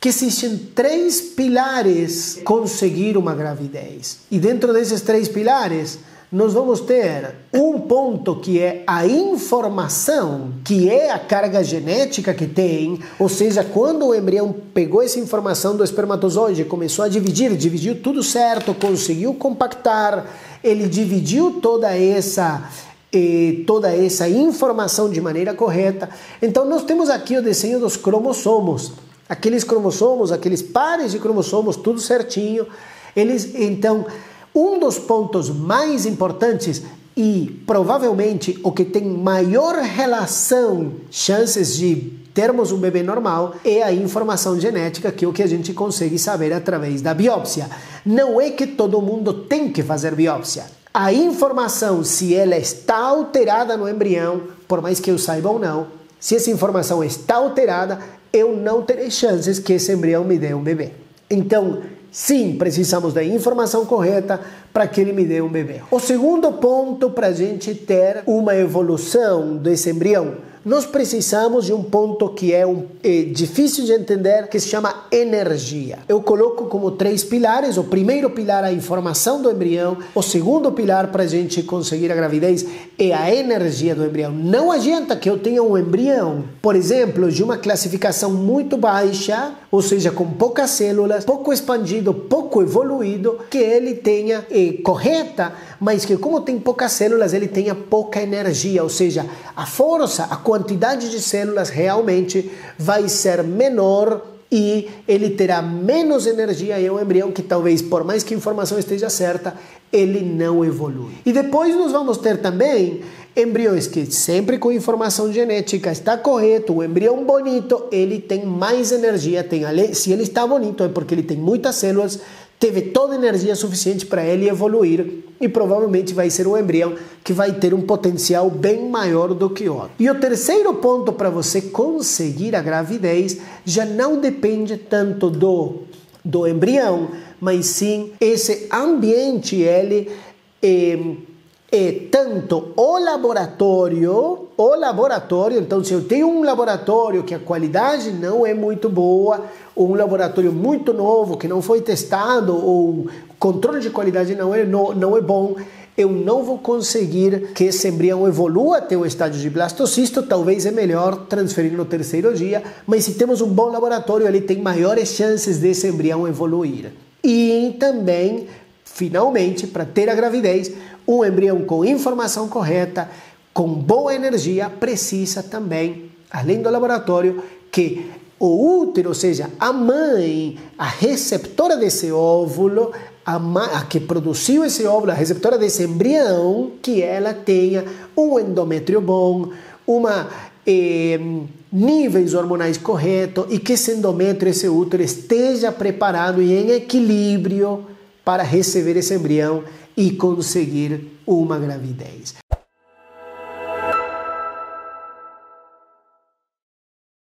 que existem três pilares conseguir uma gravidez. E dentro desses três pilares, nós vamos ter um ponto que é a informação, que é a carga genética que tem, ou seja, quando o embrião pegou essa informação do espermatozoide, começou a dividir, dividiu tudo certo, conseguiu compactar, ele dividiu toda essa eh, toda essa informação de maneira correta. Então nós temos aqui o desenho dos cromossomos, aqueles cromossomos, aqueles pares de cromossomos, tudo certinho. Eles então um dos pontos mais importantes e provavelmente o que tem maior relação, chances de termos um bebê normal, é a informação genética, que é o que a gente consegue saber através da biópsia. Não é que todo mundo tem que fazer biópsia. A informação, se ela está alterada no embrião, por mais que eu saiba ou não, se essa informação está alterada, eu não terei chances que esse embrião me dê um bebê. Então, Sim, precisamos da informação correta para que ele me dê um bebê. O segundo ponto para a gente ter uma evolução desse embrião nós precisamos de um ponto que é, um, é difícil de entender, que se chama energia. Eu coloco como três pilares: o primeiro pilar, a informação do embrião, o segundo pilar para a gente conseguir a gravidez é a energia do embrião. Não adianta que eu tenha um embrião, por exemplo, de uma classificação muito baixa, ou seja, com poucas células, pouco expandido, pouco evoluído, que ele tenha é, correta, mas que como tem poucas células, ele tenha pouca energia, ou seja, a força, a quantidade de células realmente vai ser menor e ele terá menos energia e é um embrião que talvez, por mais que a informação esteja certa, ele não evolui. E depois nós vamos ter também embriões que sempre com informação genética está correto, o embrião bonito, ele tem mais energia, tem se ele está bonito é porque ele tem muitas células, teve toda a energia suficiente para ele evoluir e provavelmente vai ser um embrião que vai ter um potencial bem maior do que o outro. E o terceiro ponto para você conseguir a gravidez já não depende tanto do, do embrião, mas sim esse ambiente ele é, é tanto o laboratório, o laboratório, então se eu tenho um laboratório que a qualidade não é muito boa, ou um laboratório muito novo que não foi testado, ou controle de qualidade não é, não, não é bom, eu não vou conseguir que esse embrião evolua até o estágio de blastocisto, talvez é melhor transferir no terceiro dia, mas se temos um bom laboratório, ele tem maiores chances desse embrião evoluir. E também, finalmente, para ter a gravidez, um embrião com informação correta, com boa energia, precisa também, além do laboratório, que o útero, ou seja, a mãe, a receptora desse óvulo, a, mãe, a que produziu esse óvulo, a receptora desse embrião, que ela tenha um endométrio bom, uma eh, níveis hormonais corretos e que esse endométrio, esse útero esteja preparado e em equilíbrio para receber esse embrião e conseguir uma gravidez.